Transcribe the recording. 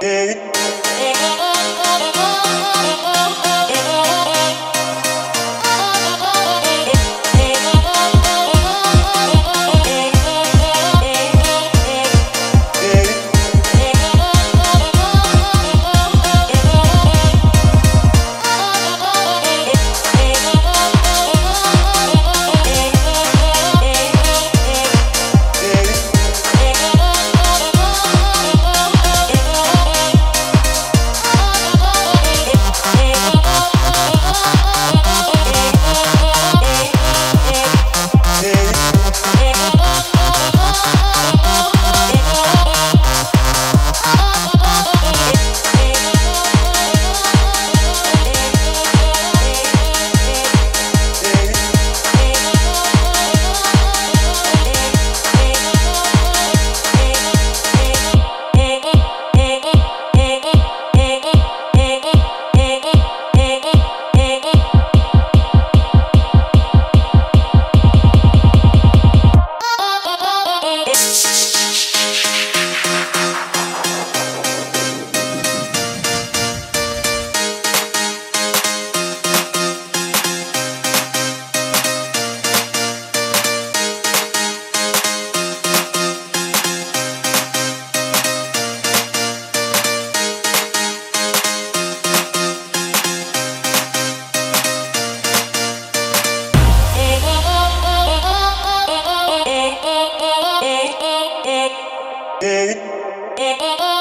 Hey. Hey.